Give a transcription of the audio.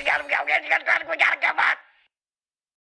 we gotta, we gotta, we gotta, we we gotta come on.